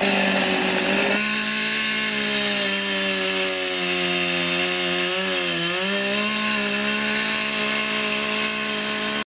Yeah.